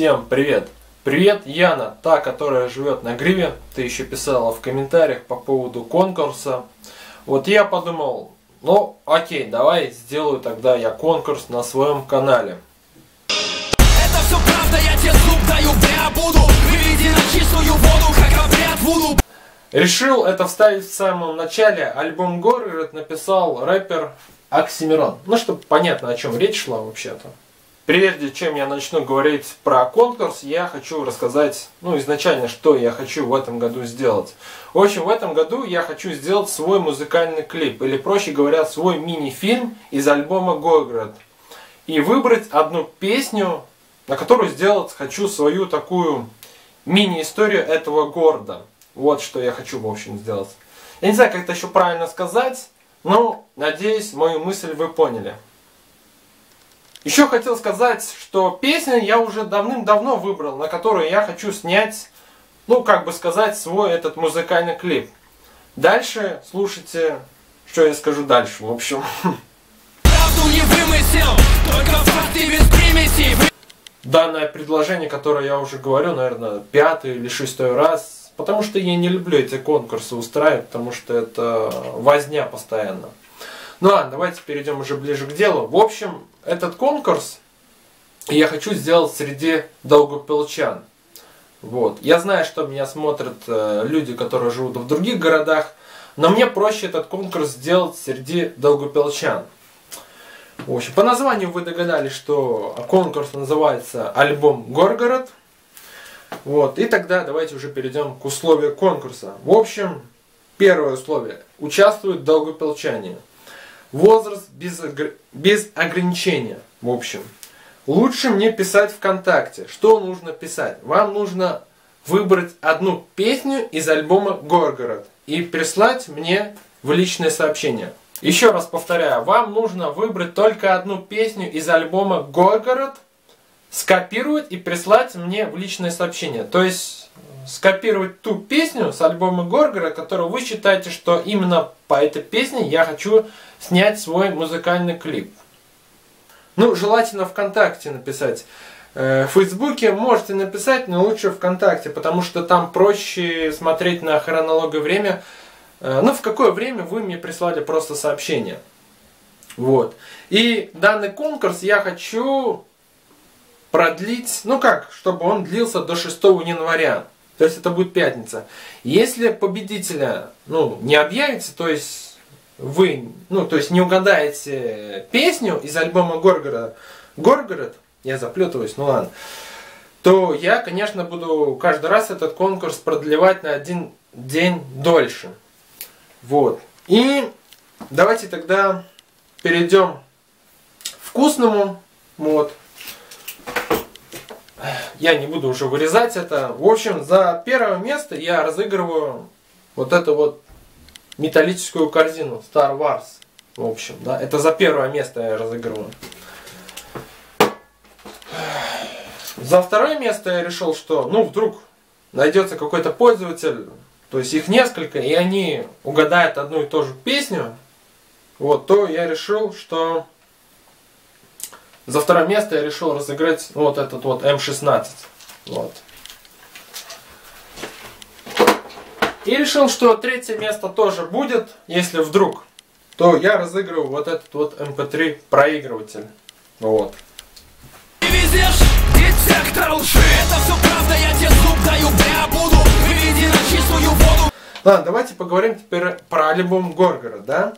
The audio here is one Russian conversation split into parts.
Всем привет! Привет, Яна, та, которая живет на Гриве. Ты еще писала в комментариях по поводу конкурса. Вот я подумал, ну окей, давай сделаю тогда я конкурс на своем канале. Это все правда, я тебе зуб даю, бля, буду Выведи на чистую воду, как обряд буду Решил это вставить в самом начале. Альбом Горгород написал рэпер Оксимирон. Ну, чтобы понятно, о чем речь шла вообще-то. Прежде чем я начну говорить про конкурс, я хочу рассказать, ну, изначально, что я хочу в этом году сделать. В общем, в этом году я хочу сделать свой музыкальный клип, или, проще говоря, свой мини-фильм из альбома Горгород. И выбрать одну песню, на которую сделать хочу свою такую мини-историю этого города. Вот что я хочу, в общем, сделать. Я не знаю, как это еще правильно сказать, но надеюсь, мою мысль вы поняли. Еще хотел сказать, что песню я уже давным-давно выбрал, на которую я хочу снять, ну, как бы сказать, свой этот музыкальный клип. Дальше слушайте, что я скажу дальше, в общем. Данное предложение, которое я уже говорю, наверное, пятый или шестой раз, потому что я не люблю эти конкурсы устраивать, потому что это возня постоянно. Ну ладно, давайте перейдем уже ближе к делу. В общем, этот конкурс я хочу сделать среди долгопилчан. Вот. Я знаю, что меня смотрят э, люди, которые живут в других городах, но мне проще этот конкурс сделать среди долгопилчан. В общем, по названию вы догадались, что конкурс называется «Альбом Горгород». Вот. И тогда давайте уже перейдем к условиям конкурса. В общем, первое условие. Участвуют долгопилчане. Возраст без, без ограничения, в общем. Лучше мне писать ВКонтакте. Что нужно писать? Вам нужно выбрать одну песню из альбома Горгород и прислать мне в личное сообщение. Еще раз повторяю, вам нужно выбрать только одну песню из альбома Горгород, скопировать и прислать мне в личное сообщение. То есть скопировать ту песню с альбома Горгора, которую вы считаете, что именно по этой песне я хочу снять свой музыкальный клип. Ну, желательно ВКонтакте написать. Э, в Фейсбуке можете написать, но лучше ВКонтакте, потому что там проще смотреть на хронологию время. Э, ну, в какое время вы мне прислали просто сообщение. Вот. И данный конкурс я хочу продлить, ну как, чтобы он длился до 6 января. То есть это будет пятница. Если победителя ну, не объявите, то есть вы, ну, то есть не угадаете песню из альбома Горгорода, Горгород, я заплетываюсь, ну ладно, то я, конечно, буду каждый раз этот конкурс продлевать на один день дольше. Вот. И давайте тогда перейдем к вкусному. Вот. Я не буду уже вырезать это. В общем, за первое место я разыгрываю вот это вот металлическую корзину Star Wars. В общем, да. Это за первое место я разыгрываю. За второе место я решил, что, ну, вдруг найдется какой-то пользователь, то есть их несколько, и они угадают одну и ту же песню, вот, то я решил, что за второе место я решил разыграть вот этот вот М16. Вот. И решил, что третье место тоже будет, если вдруг, то я разыгрываю вот этот вот MP3 проигрыватель. Вот. Везешь детектор лжи Это все правда, я тебе зуб даю, бля, буду Выведи на чистую воду Ладно, давайте поговорим теперь про альбом Горгород, да?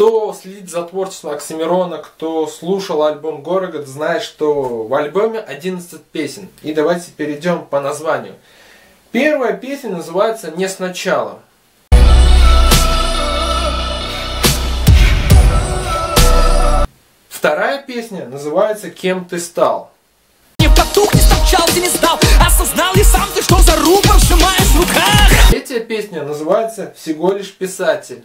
Кто следит за творчеством Оксимирона, кто слушал альбом Горгород, знает, что в альбоме 11 песен. И давайте перейдем по названию. Первая песня называется «Не сначала». Вторая песня называется «Кем ты стал». Не потух, не стопчался, не сдал Осознал ли сам ты, что за рупор сжимаешь в руках Третья песня называется «Всего лишь писатель».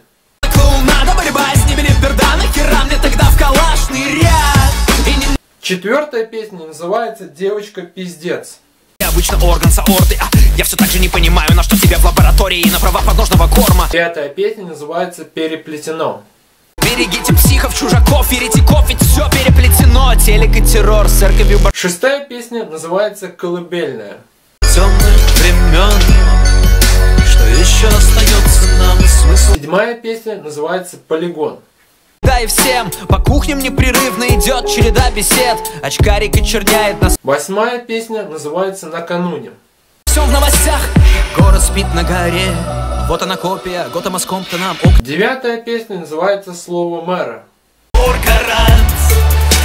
Борьба с ними не перда Нахера мне тогда в калашный ряд не Четвертая песня называется «Девочка пиздец». обычно орган аорты а Я все так же не понимаю, на что тебе в лаборатории На права подножного корма Пятая песня называется «Переплетено». Берегите психов, чужаков, еретиков, ведь все переплетено Телек и террор, церковью Шестая песня называется «Колыбельная». темных времен еще остается нам смысл? Седьмая песня называется «Полигон». Да и всем по кухням непрерывно идет череда бесед Очкарик черняет нас Восьмая песня называется «Накануне». Все в новостях Город спит на горе Вот она копия Готэма с Комптоном Девятая песня называется «Слово мэра». Горгорант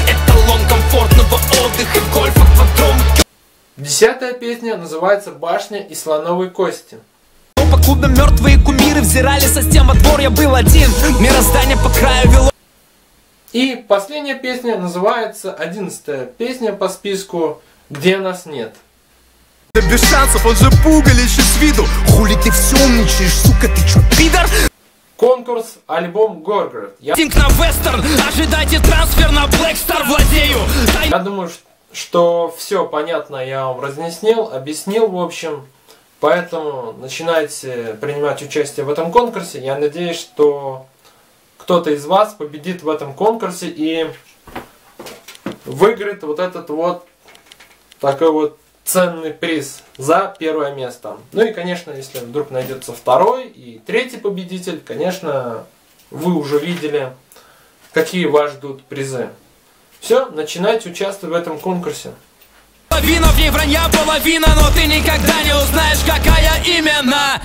Эталон комфортного отдыха Гольфа, квадром Десятая песня называется «Башня и слоновой кости». По клубам мертвые кумиры взирали со стен во двор Я был один Мироздание по краю вело И последняя песня называется «Одиннадцатая песня по списку «Где нас нет». Да без шансов, он же пугалище с виду Хули ты все умничаешь, сука, ты чё, пидор? Конкурс альбом Горгород. Я, Тинг на вестерн Ожидайте трансфер на Black Star Владею я думаю, что все понятно я вам разъяснил, объяснил в общем. Поэтому начинайте принимать участие в этом конкурсе. Я надеюсь, что кто-то из вас победит в этом конкурсе и выиграет вот этот вот такой вот ценный приз за первое место. Ну и, конечно, если вдруг найдется второй и третий победитель, конечно, вы уже видели, какие вас ждут призы. Все, начинайте участвовать в этом конкурсе. Половина в ней вранья половина Но ты никогда не узнаешь, какая именно